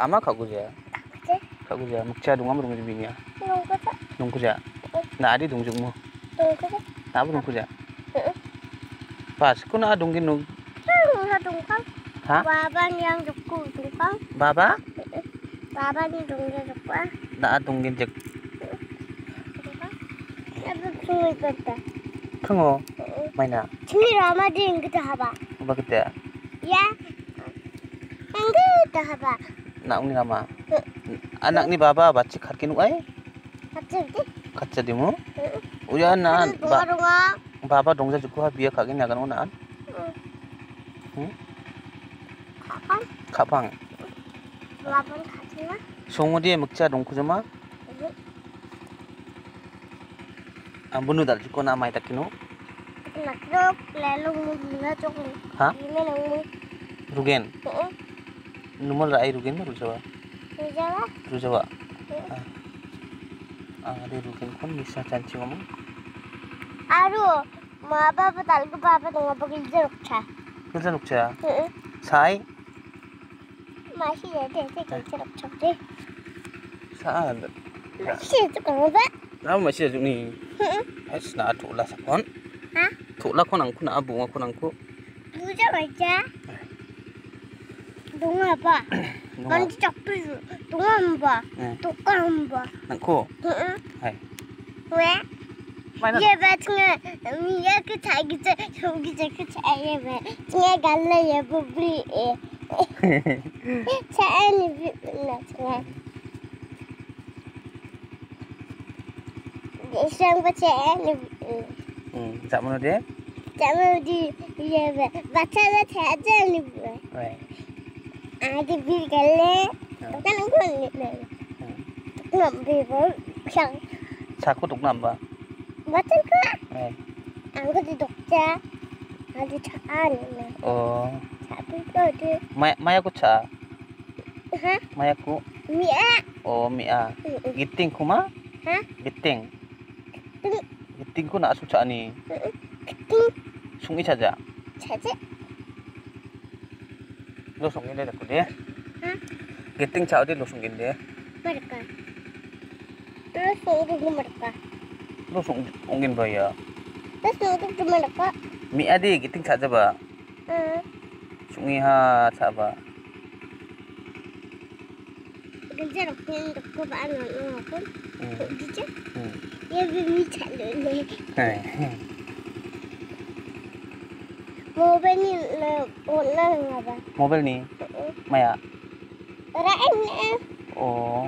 ama kaguja Oke. kaguja mukcha dunga murung binya Nunggu tak? nungkuja na adi dungjungmu Nunggu tak? na bu nungkuja Heeh. pas kuna dungkin nung Nunggu tungkang. ha Baban yang jepku tungkang. baba Baban yang dunggu jepku ah. na dungkin jek Tungkang. Apa sungai kata? 큰거 마이나 Sini ramah dia yang kita haba. apa kita Ya. Yang kita haba. nak ni nama anak ni baba baci kharkinu ai khatcha dimu uya na baba dongja jukwa biya khagin nagan ona an khapang khapang laban khatina songodi mukcha dongku jama ambunu dal jukko na mai takinu nakro lelung mu gila chokni ha gila lelung mu rugen mu. numal rai rugen rujawa Jawa. rujawa ah de rugen kon bisa canci ngomong Aduh, ma bapa talku bapa tengah pergi jeruk kerja nukja sai Masih ada sih jeruk cah deh. sa Masih itu kan apa? na masih ni. Es na thula sakon Hah? thula kon angku na abu kon angku Buja baca. Tunggu apa? nunga Nanti capek. Tunggu apa? eh Tukang apa? nangku hai 왜? mai na 얘 같은 미야 그 자기 저 저기 저그 차에 왜? 쟤 갈래 얘 부리. 차안이 나 쟤. आगे भी कर ले 똑같은 거 네. 똑같은 비번 그냥 네. 자꾸 독나 봐. 맞을 거야. 네. 안 그래도 독자 아주 잘하네. 어. 잡을 거지. 마야구 차. 하? 마야구. 미야. 어 미야. 기팅 쿠마? 하? 기팅. 기팅. 기팅 쿠나 아수 차니. 기팅. 숭이 찾아. 찾아? losongin deh aku deh. Giting cak deh losongin deh. Mereka. Terus suruh mereka. Losong ungin bayar. terus itu cuma mereka. Mi adi giting cak coba. Sungi ha cak ba kerja roknya rokku ba anak aku gitu ya bimi cak lele mobil ini ular apa? Mobil nih, Maya. Rain. Oh.